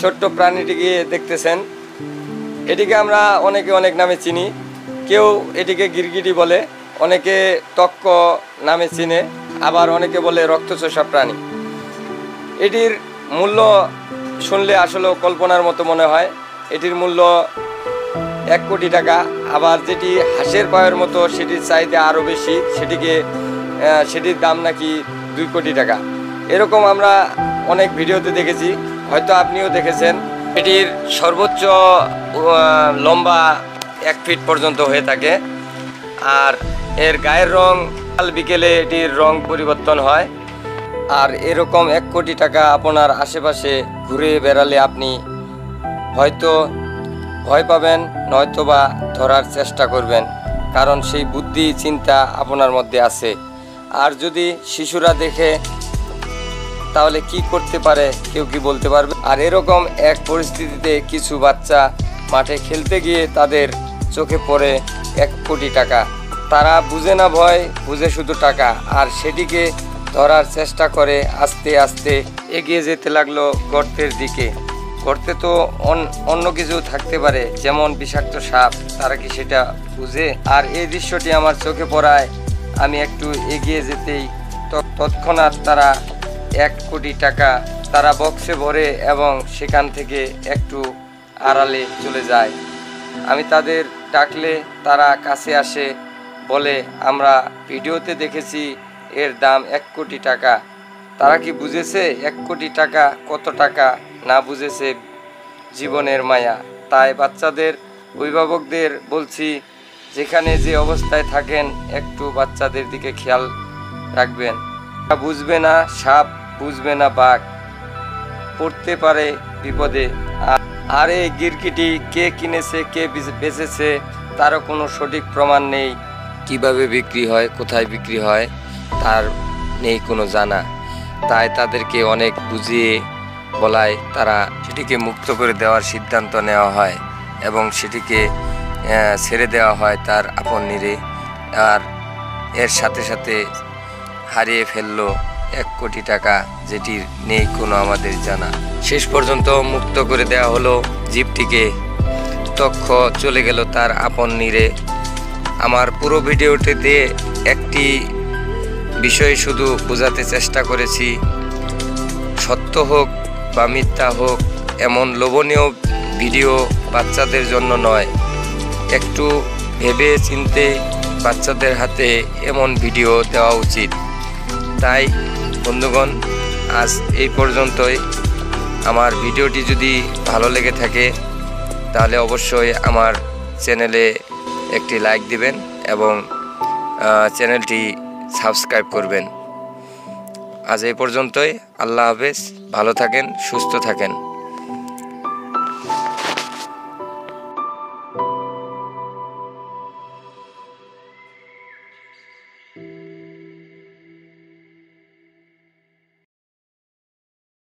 ছোট্ট প্রাণীটিকে দেখতেছেন। এটিকে আমরা অনেকে অনেক নামে চিনি। কেউ এটিকে গিরগিটি বলে, অনেকে তক্ক নামে চিনে, আবার অনেকে বলে রক্তচোষা প্রাণী। এটির মূল্য শুনলে আসলে কল্পনার মতো মনে হয়। এটির মূল্য এক কোটি টাকা, আবার যেটি হাঁসের পায়ের মতো, সেটির চাহিদা আরও বেশি, সেটিকে সেটির দাম নাকি দুই কোটি টাকা। এরকম আমরা অনেক ভিডিওতে দেখেছি। হয়তো আপনিও দেখেছেন, এটির সর্বোচ্চ লম্বা এক ফিট পর্যন্ত হয়ে থাকে। আর এর গায়ের রং কাল বিকেলে এটির রং পরিবর্তন হয়। আর এরকম এক কোটি টাকা আপনার আশেপাশে ঘুরে বেড়ালে আপনি হয়তো ভয় পাবেন, নয়তোবা ধরার চেষ্টা করবেন, কারণ সেই বুদ্ধি, চিন্তা আপনার মধ্যে আছে। আর যদি শিশুরা দেখে তাহলে কি করতে পারে? কেউ কি বলতে পারবে? আর এরকম এক পরিস্থিতিতে কিছু বাচ্চা মাঠে খেলতে গিয়ে তাদের চোখে পড়ে এক কোটি টাকা। তারা বুঝে না ভয়, বুঝে শুধু টাকা। আর সেটিকে ধরার চেষ্টা করে আস্তে আস্তে এগিয়ে যেতে লাগল গর্তের দিকে। গর্তে তো অন- অন্য কিছু থাকতে পারে, যেমন বিষাক্ত সাপ। তারা কি সেটা বুঝে? আর এই দৃশ্যটি আমার চোখে পড়ায় আমি একটু এগিয়ে যেতেই তৎক্ষণাৎ তারা এক কোটি টাকা তারা বক্সে ভরে এবং সেখান থেকে একটু আড়ালে চলে যায়। আমি তাদের ডাকলে তারা কাছে আসে, বলে, আমরা ভিডিওতে দেখেছি এর দাম এক কোটি টাকা। তারা কি বুঝেছে এক কোটি টাকা কত টাকা? না বুঝেছে জীবনের মায়া। তাই বাচ্চাদের অভিভাবকদের বলছি, যেখানে যে অবস্থায় থাকেন, একটু বাচ্চাদের দিকে খেয়াল রাখবেন। বুঝবে না সাপ বুঝবে না বাঘ। পড়তে পারে বিপদে। আর- এই গিরকিটি, কে কিনেছে, কে বেচে- বেচেছে, তারও কোনো সঠিক প্রমাণ নেই। কীভাবে বিক্রি হয়, কোথায় বিক্রি হয়, তার নেই কোনো জানা। তাই তাদেরকে অনেক বুঝিয়ে বলায় তারা সেটিকে মুক্ত করে দেওয়ার সিদ্ধান্ত নেওয়া হয় এবং সেটিকে ছেড়ে দেওয়া হয় তার আপন নিরে। আর এর সাথে সাথে হারিয়ে ফেলল এক কোটি টাকা যেটির নেই কোনো আমাদের জানা। শেষ পর্যন্ত মুক্ত করে দেওয়া হলো জীবটিকে। তক্ষ চলে গেল তার আপন নিরে। আমার পুরো ভিডিওটিতে একটি বিষয় শুধু বোঝাতে চেষ্টা করেছি। সত্য হোক বা মিথ্যা হোক, এমন লোভনীয় ভিডিও বাচ্চাদের জন্য নয়। একটু ভেবে চিনতে বাচ্চাদের হাতে এমন ভিডিও দেওয়া উচিত। তাই বন্ধুগণ, আজ এই পর্যন্তই। আমার ভিডিওটি যদি ভালো লেগে থাকে, তাহলে অবশ্যই আমার চ্যানেলে একটি লাইক দিবেন এবং চ্যানেলটি সাবস্ক্রাইব করবেন। আজ এই পর্যন্তই। আল্লাহ হাফেজ। ভালো থাকেন, সুস্থ থাকেন।